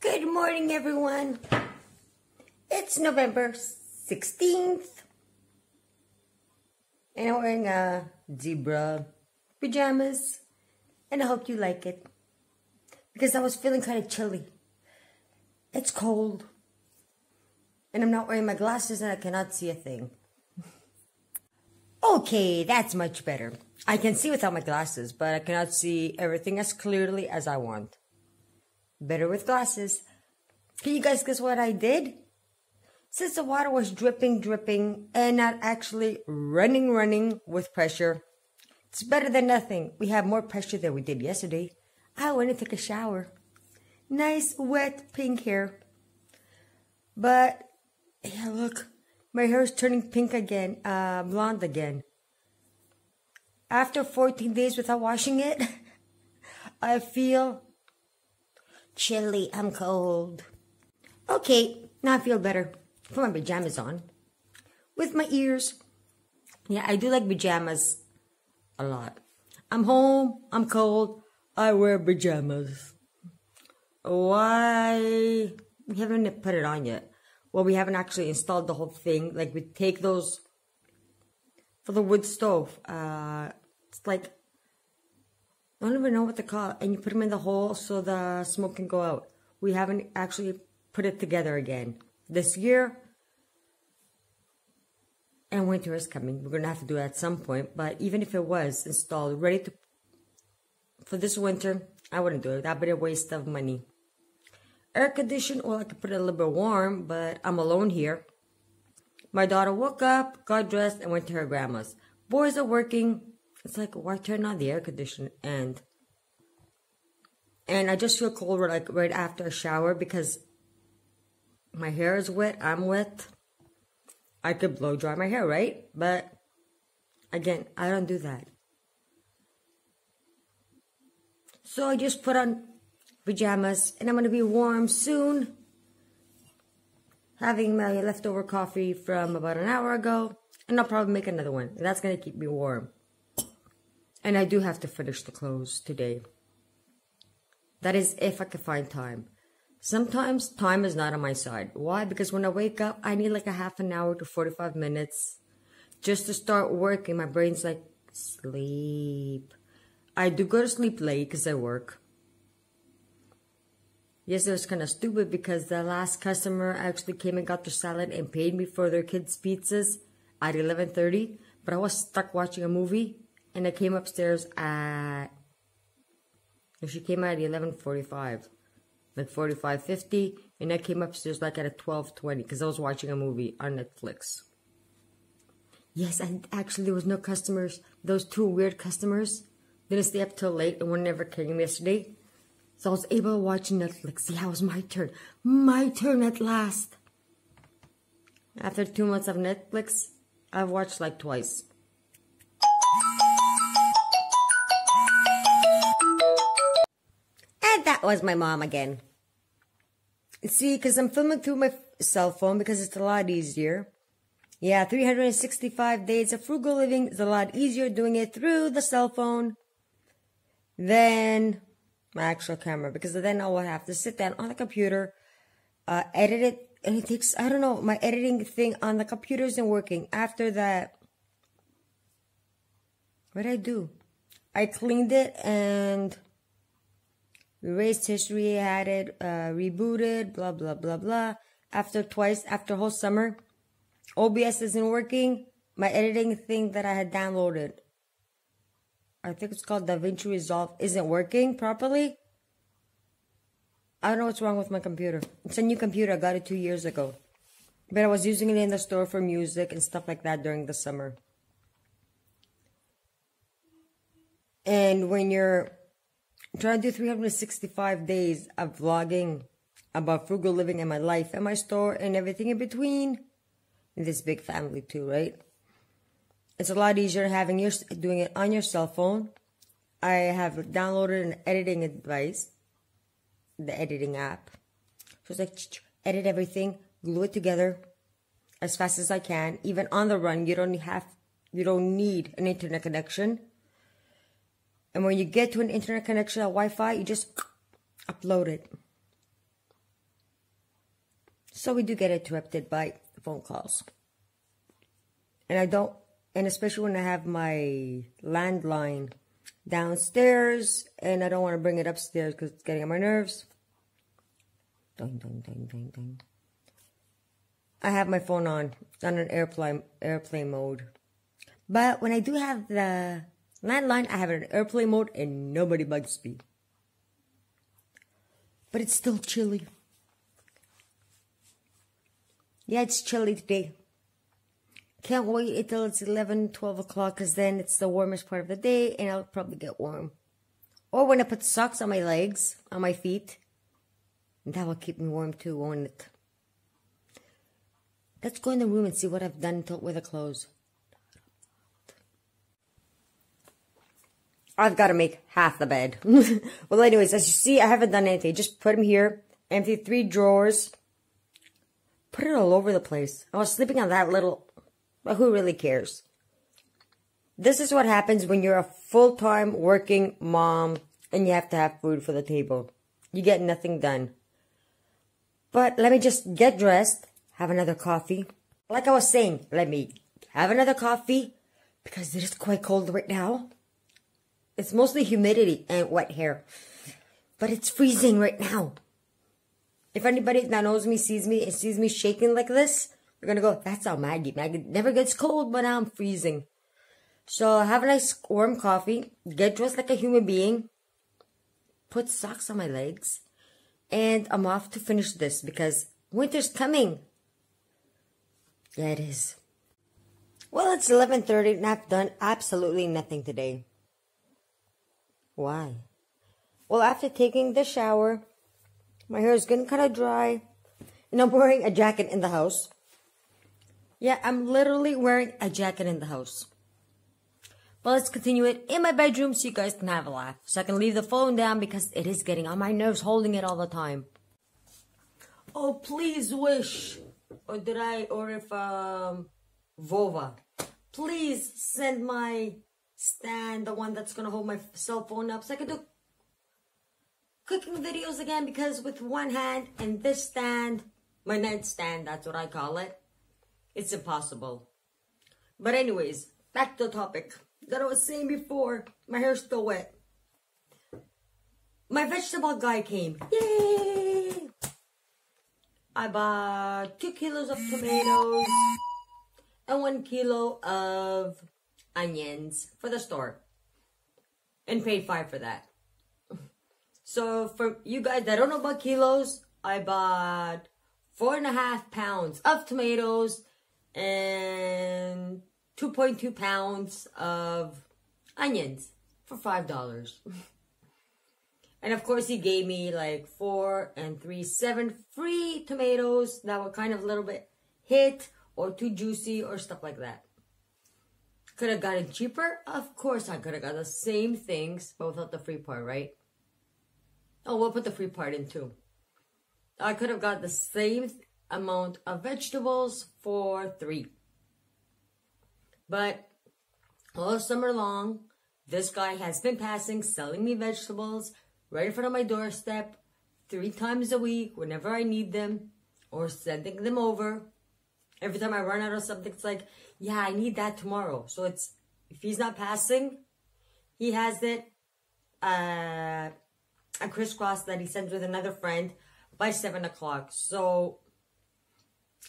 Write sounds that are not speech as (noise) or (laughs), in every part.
Good morning, everyone. It's November 16th. And I'm wearing a zebra pajamas. And I hope you like it. Because I was feeling kind of chilly. It's cold. And I'm not wearing my glasses and I cannot see a thing. okay, that's much better. I can see without my glasses, but I cannot see everything as clearly as I want. Better with glasses. Can you guys guess what I did? Since the water was dripping, dripping, and not actually running, running with pressure, it's better than nothing. We have more pressure than we did yesterday. I went to take a shower. Nice, wet, pink hair. But, yeah, look, my hair is turning pink again, uh, blonde again. After 14 days without washing it, (laughs) I feel chilly. I'm cold. Okay, now I feel better. Put my pajamas on. With my ears. Yeah, I do like pajamas a lot. I'm home. I'm cold. I wear pajamas. Why? We haven't put it on yet. Well, we haven't actually installed the whole thing. Like, we take those for the wood stove. Uh, it's like I don't even know what they call it. And you put them in the hole so the smoke can go out. We haven't actually put it together again this year. And winter is coming. We're going to have to do it at some point. But even if it was installed, ready to for this winter, I wouldn't do it. That'd be a waste of money. Air condition, well, I could put it a little bit warm, but I'm alone here. My daughter woke up, got dressed, and went to her grandma's. Boys are working. It's like, why turn on the air conditioner? And and I just feel cold like right after a shower because my hair is wet. I'm wet. I could blow dry my hair, right? But again, I don't do that. So I just put on pajamas and I'm gonna be warm soon. Having my leftover coffee from about an hour ago, and I'll probably make another one. That's gonna keep me warm. And I do have to finish the clothes today. That is if I can find time. Sometimes time is not on my side. Why? Because when I wake up, I need like a half an hour to 45 minutes just to start working. My brain's like, sleep. I do go to sleep late because I work. Yes, it was kind of stupid because the last customer actually came and got their salad and paid me for their kids' pizzas at 11.30. But I was stuck watching a movie and I came upstairs at she came at 11:45 like 45:50 and I came upstairs like at 12:20 because I was watching a movie on Netflix. Yes and actually there was no customers those two weird customers didn't stay up till late and one never came yesterday. So I was able to watch Netflix. Yeah it was my turn. My turn at last. After two months of Netflix I've watched like twice that was my mom again. See, because I'm filming through my cell phone because it's a lot easier. Yeah, 365 days of frugal living is a lot easier doing it through the cell phone than my actual camera because then I will have to sit down on the computer, uh, edit it, and it takes, I don't know, my editing thing on the computer isn't working. After that, what did I do? I cleaned it and erased history, added, uh, rebooted, blah, blah, blah, blah. After twice, after whole summer, OBS isn't working. My editing thing that I had downloaded, I think it's called DaVinci Resolve, isn't working properly. I don't know what's wrong with my computer. It's a new computer. I got it two years ago. But I was using it in the store for music and stuff like that during the summer. And when you're I'm trying to do 365 days of vlogging about frugal living and my life and my store and everything in between. This big family too, right? It's a lot easier having your doing it on your cell phone. I have downloaded an editing advice, the editing app. So it's like edit everything, glue it together as fast as I can. Even on the run, you don't have you don't need an internet connection and when you get to an internet connection, a Wi-Fi, you just (clears throat) upload it. So we do get interrupted by phone calls. And I don't, and especially when I have my landline downstairs and I don't want to bring it upstairs because it's getting on my nerves. Ding, ding, ding, ding, ding. I have my phone on, on an airplane, airplane mode. But when I do have the landline, I have it in airplane mode and nobody bugs me. But it's still chilly. Yeah, it's chilly today. Can't wait until it's 11, 12 o'clock because then it's the warmest part of the day and I'll probably get warm. Or when I put socks on my legs, on my feet, that will keep me warm too, won't it? Let's go in the room and see what I've done to, with the clothes. I've got to make half the bed. (laughs) well, anyways, as you see, I haven't done anything. Just put them here. Empty three drawers. Put it all over the place. I was sleeping on that little... But who really cares? This is what happens when you're a full-time working mom and you have to have food for the table. You get nothing done. But let me just get dressed, have another coffee. Like I was saying, let me have another coffee because it is quite cold right now. It's mostly humidity and wet hair. But it's freezing right now. If anybody that knows me sees me and sees me shaking like this, they're gonna go, that's how Maggie. Maggie never gets cold, but I'm freezing. So I'll have a nice warm coffee, get dressed like a human being, put socks on my legs, and I'm off to finish this because winter's coming. Yeah, it is. Well, it's 11.30 and I've done absolutely nothing today. Why? Well, after taking the shower, my hair is getting kind of dry, and I'm wearing a jacket in the house. Yeah, I'm literally wearing a jacket in the house. But let's continue it in my bedroom so you guys can have a laugh. So I can leave the phone down because it is getting on my nerves holding it all the time. Oh, please wish. Or did I, or if, um, Vova. Please send my stand, the one that's gonna hold my cell phone up so I can do cooking videos again because with one hand and this stand, my nightstand, that's what I call it, it's impossible. But anyways, back to the topic that I was saying before. My hair's still wet. My vegetable guy came. Yay! I bought two kilos of tomatoes and one kilo of onions for the store and paid five for that. (laughs) So for you guys that don't know about kilos, I bought four and a half pounds of tomatoes and 2.2 pounds of onions for five dollars. (laughs) and of course he gave me like four and three, seven free tomatoes that were kind of a little bit hit or too juicy or stuff like that. Could have gotten cheaper? Of course I could have got the same things, but without the free part, right? Oh, we'll put the free part in too. I could have got the same amount of vegetables for three. But all summer long, this guy has been passing, selling me vegetables right in front of my doorstep three times a week whenever I need them or sending them over. Every time I run out of something, it's like, yeah, I need that tomorrow. So it's, if he's not passing, he has it, uh, a crisscross that he sends with another friend by seven o'clock. So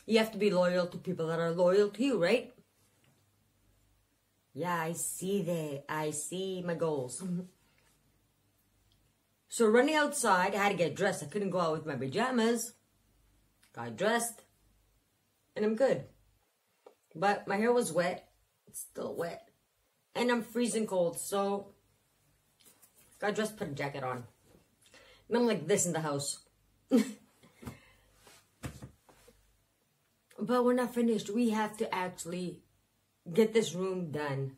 you have to be loyal to people that are loyal to you, right? Yeah, I see that. I see my goals. so running outside, I had to get dressed. I couldn't go out with my pajamas. Got dressed. And I'm good. But my hair was wet. It's still wet. And I'm freezing cold, so got dressed, put a jacket on. And I'm like this in the house. (laughs) but we're not finished. We have to actually get this room done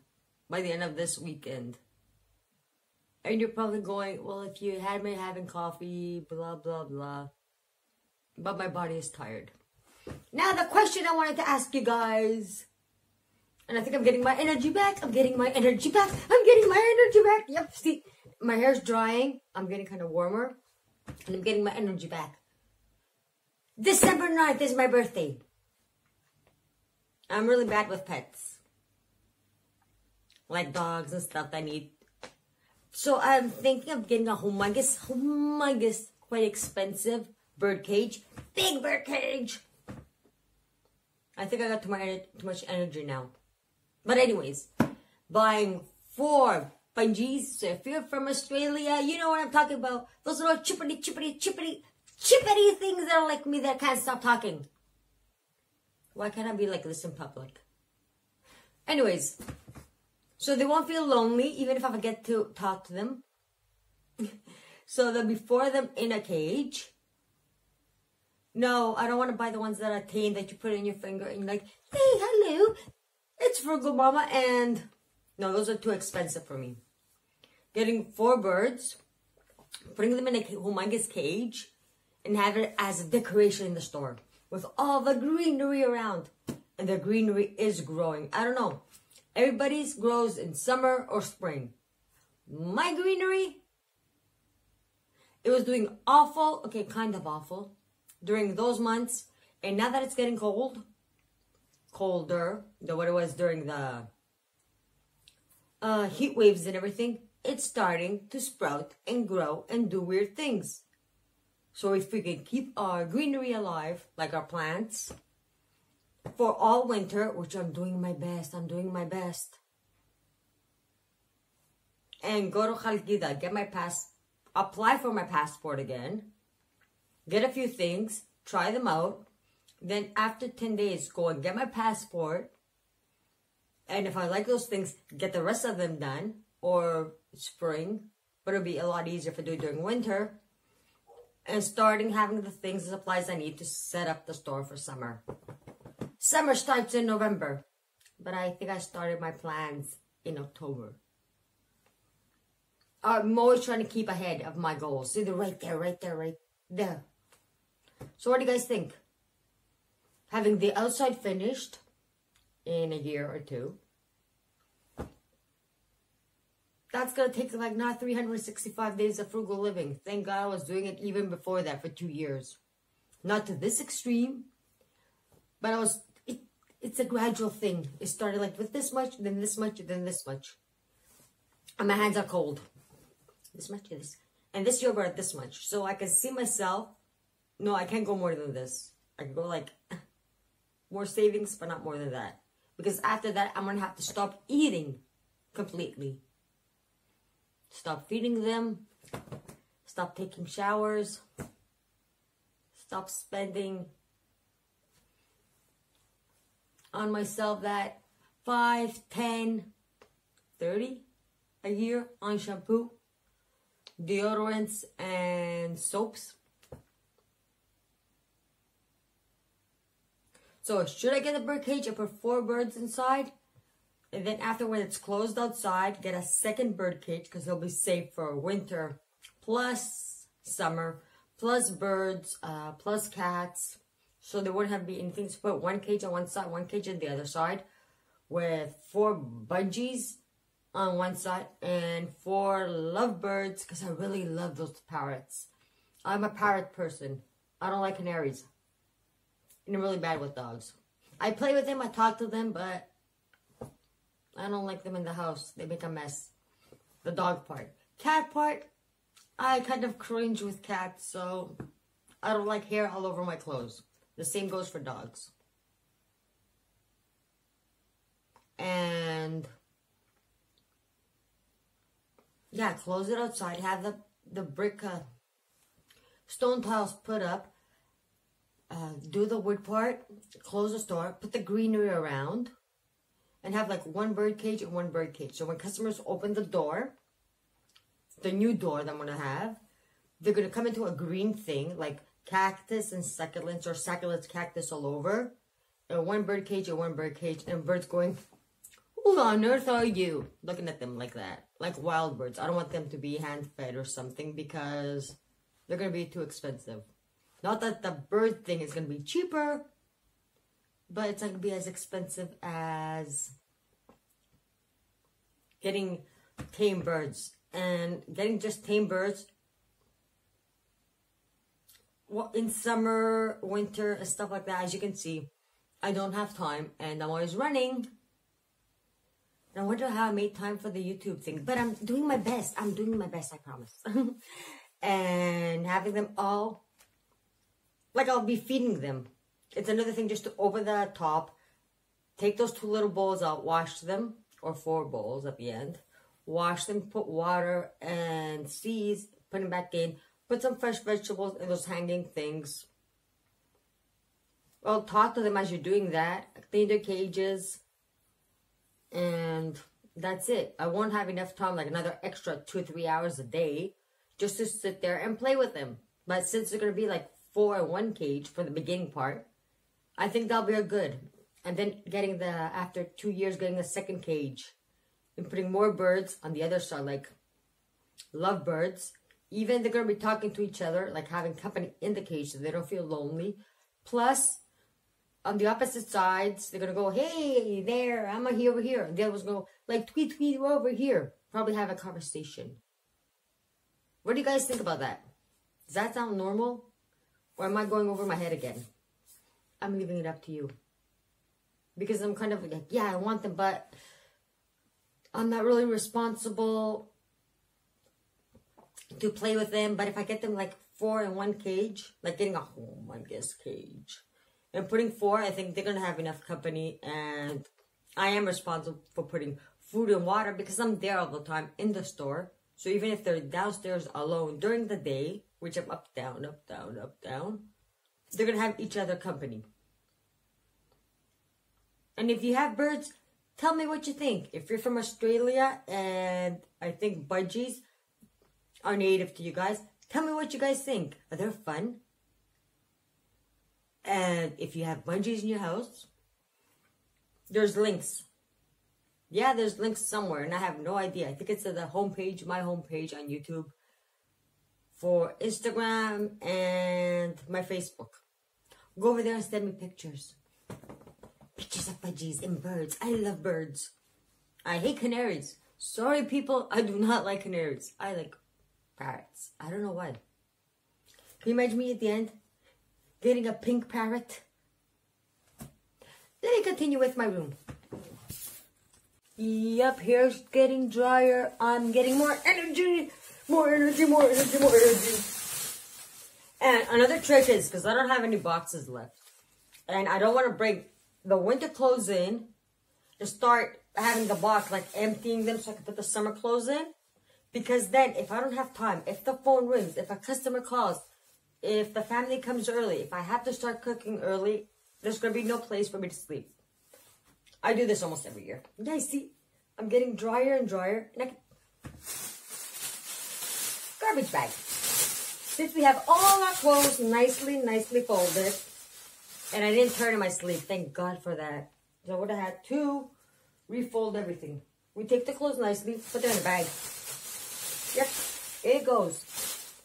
by the end of this weekend. And you're probably going, well, if you had me having coffee, blah, blah, blah. But my body is tired. Now, the question I wanted to ask you guys, and I think I'm getting my energy back. I'm getting my energy back. I'm getting my energy back. Yep, see, my hair's drying. I'm getting kind of warmer, and I'm getting my energy back. December 9th is my birthday. I'm really bad with pets. Like dogs and stuff I need. So I'm thinking of getting a humongous, humongous, quite expensive bird cage. Big bird cage! I think I got too much, too much energy now. But anyways, buying four budgies. So if you're from Australia, you know what I'm talking about. Those little chippity, chippity, chippity, chippity things that are like me that can't stop talking. Why can't I be like this in public? Anyways, so they won't feel lonely even if I forget to talk to them. (laughs) so they'll be four of them in a cage. No, I don't want to buy the ones that are tame that you put in your finger and like, hey, hello, it's Frugal Mamma. And no, those are too expensive for me. Getting four birds, putting them in a humongous cage, and have it as a decoration in the store with all the greenery around. And the greenery is growing. I don't know. Everybody's grows in summer or spring. My greenery, it was doing awful, okay, kind of awful, during those months. And now that it's getting cold, colder than what it was during the uh, heat waves and everything, it's starting to sprout and grow and do weird things. So if we can keep our greenery alive, like our plants, for all winter, which I'm doing my best, I'm doing my best. And go to Khalkida, get my pass, apply for my passport again, get a few things, try them out. Then after 10 days, go and get my passport. And if I like those things, get the rest of them done or spring. But it'll be a lot easier if I do it during winter. And starting having the things and supplies I need to set up the store for summer. Summer starts in November, but I think I started my plans in October. I'm always trying to keep ahead of my goals. See, they're right there, right there, right there. So what do you guys think? Having the outside finished in a year or two. That's going to take like not 365 days of frugal living. Thank God I was doing it even before that for two years. Not to this extreme, but I was it's a gradual thing. It started like with this much, then this much, then this much. And my hands are cold. This much, this. And this we're this much. So I can see myself. No, I can't go more than this. I can go like more savings, but not more than that. Because after that, I'm going to have to stop eating completely. Stop feeding them. Stop taking showers. Stop spending on myself that 5, 10, 30 a year on shampoo, deodorants, and soaps. So should I get a bird cage? I put four birds inside. And then after when it's closed outside, get a second bird cage because they'll be safe for winter, plus summer, plus birds, uh, plus cats, so there wouldn't have to be anything to put one cage on one side, one cage on the other side, with four budgies on one side and four lovebirds because I really love those parrots. I'm a parrot person. I don't like canaries. And I'm really bad with dogs. I play with them, I talk to them, but I don't like them in the house. They make a mess. The dog part. Cat part, I kind of cringe with cats, so I don't like hair all over my clothes. The same goes for dogs. And yeah, close it outside. Have the the brick uh, stone tiles put up. Uh, do the wood part. Close the store. Put the greenery around, and have like one bird cage and one bird cage. So when customers open the door, the new door that I'm gonna have, they're gonna come into a green thing like cactus and succulents or succulents cactus all over. And one bird cage and one bird cage and birds going, who on earth are you? Looking at them like that. Like wild birds. I don't want them to be hand fed or something because they're going to be too expensive. Not that the bird thing is going to be cheaper, but it's not going to be as expensive as getting tame birds. And getting just tame birds well, in summer, winter, and stuff like that, as you can see, I don't have time and I'm always running. And I wonder how I made time for the YouTube thing. But I'm doing my best. I'm doing my best, I promise. (laughs) and having them all, like I'll be feeding them. It's another thing just to over the top. Take those two little bowls out, wash them, or four bowls at the end. Wash them, put water and seeds, put them back in. Put some fresh vegetables in those hanging things. Well, talk to them as you're doing that. Clean their cages. And that's it. I won't have enough time, like another extra two or three hours a day, just to sit there and play with them. But since they're going to be like four in one cage for the beginning part, I think that'll be good. And then getting the, after two years, getting a second cage and putting more birds on the other side, like love birds. Even they're going to be talking to each other, like having company in the cage so they don't feel lonely. Plus, on the opposite sides, they're gonna go, hey, there, I'm over here. And the other one's gonna go, like, tweet, tweet, we're over here. Probably have a conversation. What do you guys think about that? Does that sound normal? Or am I going over my head again? I'm leaving it up to you. Because I'm kind of like, yeah, I want them, but I'm not really responsible to play with them. But if I get them like four in one cage, like getting a home, I guess, cage and putting four, I think they're going to have enough company. And I am responsible for putting food and water because I'm there all the time in the store. So even if they're downstairs alone during the day, which I'm up, down, up, down, up, down, they're going to have each other company. And if you have birds, tell me what you think. If you're from Australia and I think budgies are native to you guys, tell me what you guys think. Are they fun? And if you have budgies in your house, there's links. Yeah, there's links somewhere, and I have no idea. I think it's at the homepage, my homepage on YouTube, for Instagram and my Facebook. Go over there and send me pictures. Pictures of budgies and birds. I love birds. I hate canaries. Sorry, people, I do not like canaries. I like parrots. I don't know why. Can you imagine me at the end? getting a pink parrot. Let me continue with my room. Yep, here's getting drier. I'm getting more energy, more energy, more energy, more energy. And another trick is, because I don't have any boxes left, and I don't want to bring the winter clothes in to start having the box, like emptying them so I can put the summer clothes in. Because then, if I don't have time, if the phone rings, if a customer calls, if the family comes early, if I have to start cooking early, there's going to be no place for me to sleep. I do this almost every year. Guys, see, I'm getting drier and drier. And I can... Garbage bag. Since we have all our clothes nicely, nicely folded, and I didn't turn in my sleep, thank God for that. So I would have had to refold everything. We take the clothes nicely, put them in a bag. Yep, it goes.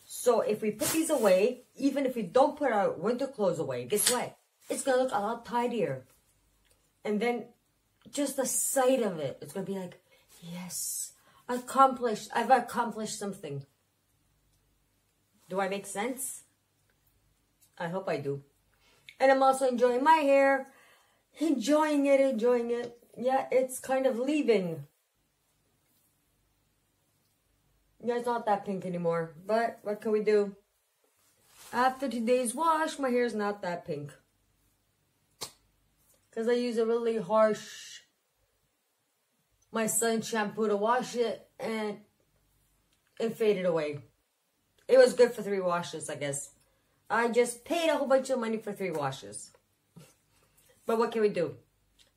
So if we put these away, even if we don't put our winter clothes away, guess what? It's to look a lot tidier. And then just the sight of it, it's to be like, yes, accomplished. I've accomplished something. Do I make sense? I hope I do. And I'm also enjoying my hair. Enjoying it, enjoying it. Yeah, it's kind of leaving. Yeah, it's not that pink anymore. But what can we do? After today's wash, my hair is not that pink. Because I use a really harsh my son shampoo to wash it and it faded away. It was good for three washes, I guess. I just paid a whole bunch of money for three washes. But what can we do?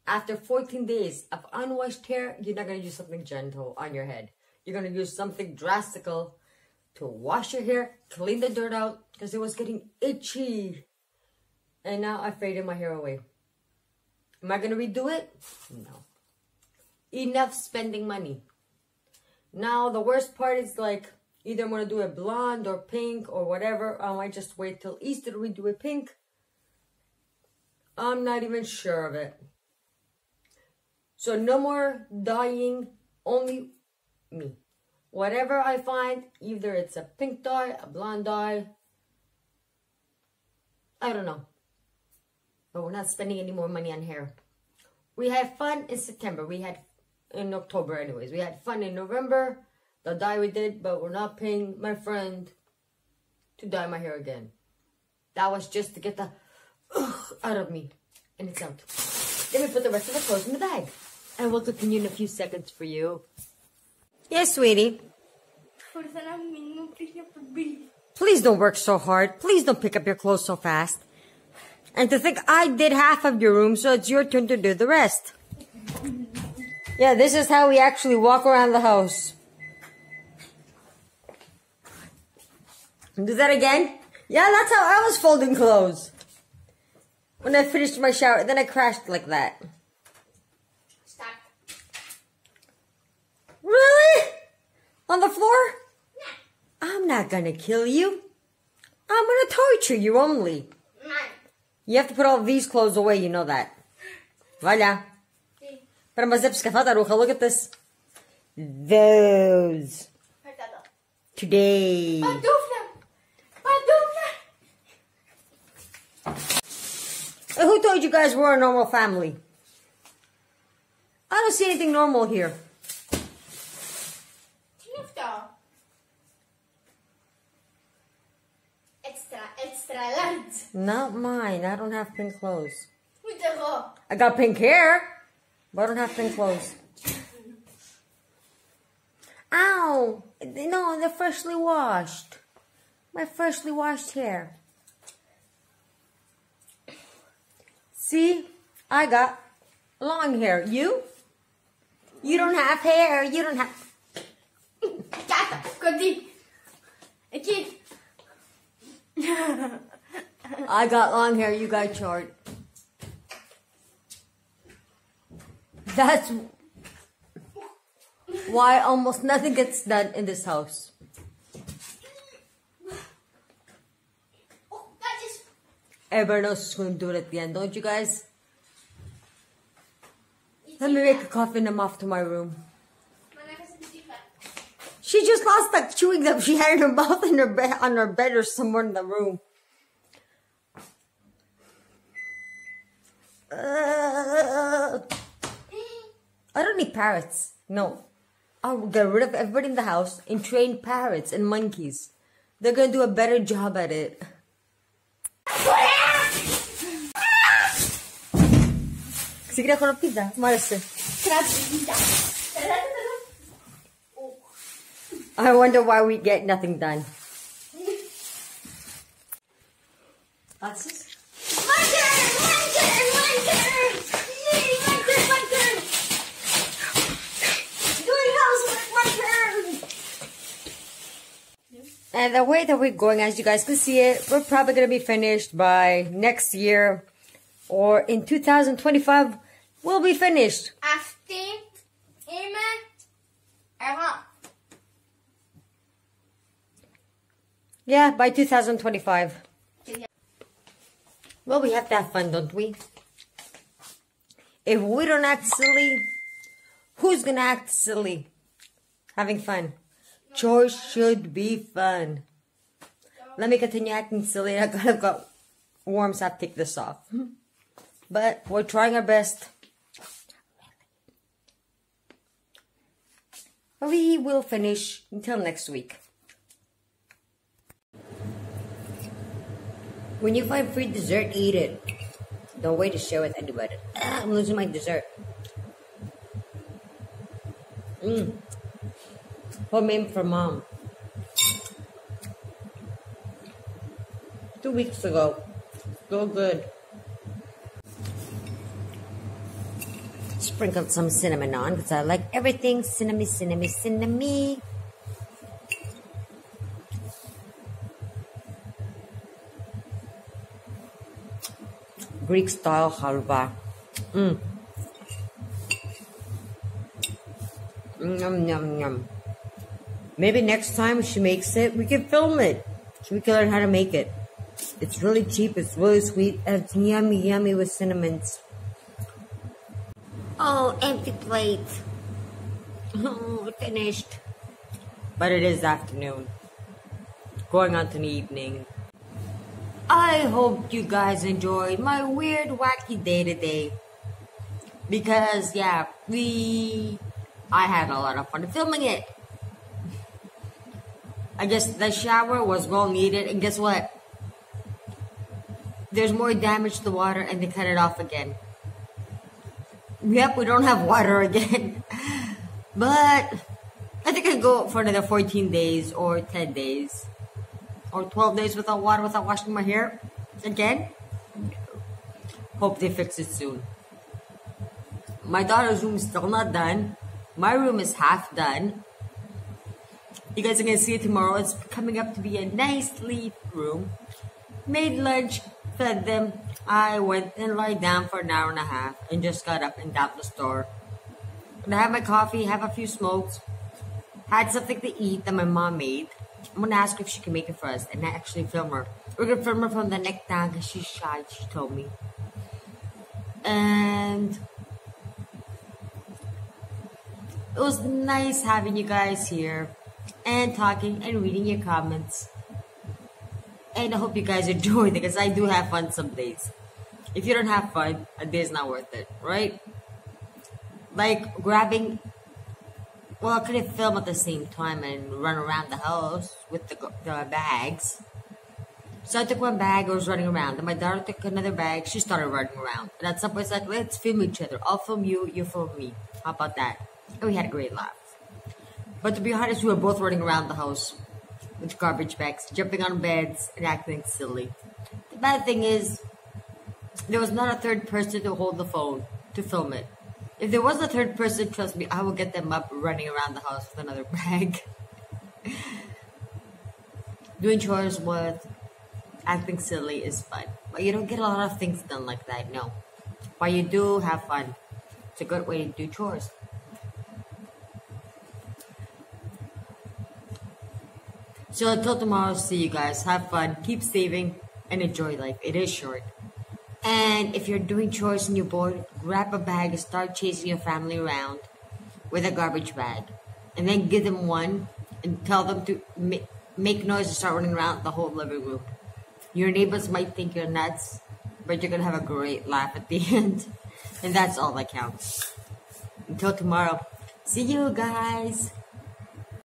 After 14 days of unwashed hair, you're not going to use something gentle on your head. You're going to use something drastical to wash your hair, clean the dirt out, because it was getting itchy. And now I faded my hair away. Am I going to redo it? No. Enough spending money. Now, the worst part is like, either I'm going to do a blonde or pink or whatever. Oh, I might just wait till Easter to redo a pink. I'm not even sure of it. So no more dyeing, only me. Whatever I find, either it's a pink dye, a blonde dye, I don't know. But we're not spending any more money on hair. We had fun in September. We had in October anyways. We had fun in November. The dye we did, but we're not paying my friend to dye my hair again. That was just to get the (coughs) out of me. And it's out. Let me put the rest of the clothes in the bag. And we'll continue in a few seconds for you. Yes, sweetie. Please don't work so hard. Please don't pick up your clothes so fast. And to think I did half of your room, so it's your turn to do the rest. Yeah, this is how we actually walk around the house. Do that again? Yeah, that's how I was folding clothes. When I finished my shower, then I crashed like that. Stop. Really? On the floor? I'm not gonna kill you. I'm gonna torture you only. You have to put all these clothes away, you know that. Voila. Para mas Rucha, look at this. Those. Today. Who told you guys we're a normal family? I don't see anything normal here. Extra, extra large. Not mine. I don't have pink clothes. I got pink hair, but I don't have pink clothes. Ow! No, they're freshly washed. My freshly washed hair. See? I got long hair. You? You don't have hair. You don't have. Gata. Così. E chi? I got long hair. You got short. That's why almost nothing gets done in this house. Oh, that is... Everyone else is going to do it at the end, don't you guys? Let me make a coffee and I'm off to my room. She just lost that chewing gum she had in her mouth in her bed, on her bed or somewhere in the room. Uh, I don't need parrots. No. I'll get rid of everybody in the house and train parrots and monkeys. They're gonna do a better job at it. I wonder why we get nothing done. And the way that we're going, as you guys can see it, we're probably going to be finished by next year or in 2025, we'll be finished. After Emma Era. Yeah, by 2025. Well, we have to have fun, don't we? If we don't act silly, who's going to act silly? Having fun. Chores should be fun. Let me continue acting silly. (laughs) I gotta got warm, so I take this off. But we're trying our best. We will finish until next week. When you find free dessert, eat it. Don't wait to share with anybody. Ah, I'm losing my dessert. Mmm. Homemade for mom. Two weeks ago. So good. Sprinkled some cinnamon on because I like everything cinnamon, cinnamon, cinnamon. Greek style halwa. Mmm. Yum, yum, yum. Maybe next time she makes it, we can film it. We can learn how to make it. It's really cheap, it's really sweet, and it's yummy, yummy with cinnamons. Oh, empty plate. Oh, (laughs) finished. But it is afternoon. Going on to the evening. I hope you guys enjoyed my weird, wacky day today. Because, yeah, we. I had a lot of fun filming it. I guess the shower was well needed, and guess what? There's more damage to the water, and they cut it off again. Yep, we don't have water again. but I think I go for another 14 days or 10 days or 12 days without water without washing my hair again. Hope they fix it soon. My daughter's room is still not done. My room is half done. You guys are gonna see it tomorrow. It's coming up to be a nice sleep room. Made lunch, fed them. I went and lied down for an hour and a half and just got up and down the store. And I have my coffee, have a few smokes, had something to eat that my mom made. I'm gonna ask her if she can make it for us and I actually film her. We're gonna film her from the neck down because she's shy, she told me. And it was nice having you guys here and talking and reading your comments. And I hope you guys enjoyed it because I do have fun some days. If you don't have fun, a day is not worth it, right? Like grabbing, well, I couldn't film at the same time and run around the house with the, the bags. So I took one bag, I was running around. Then my daughter took another bag, she started running around. And at some point, it's like, let's film each other. I'll film you, you film me. How about that? And we had a great laugh. But to be honest, we were both running around the house with garbage bags, jumping on beds, and acting silly. The bad thing is, there was not a third person to hold the phone to film it. If there was a third person, trust me, I will get them up running around the house with another (laughs) bag. Doing chores with acting silly is fun, but you don't get a lot of things done like that, no. But you do have fun. It's a good way to do chores. So until tomorrow, see you guys. Have fun, keep saving, and enjoy life. It is short. And if you're doing chores and you're bored, grab a bag and start chasing your family around with a garbage bag. And then give them one and tell them to ma- make noise and start running around the whole living room. Your neighbors might think you're nuts, but you're gonna have a great laugh at the (laughs) end. And that's all that counts. Until tomorrow, see you guys.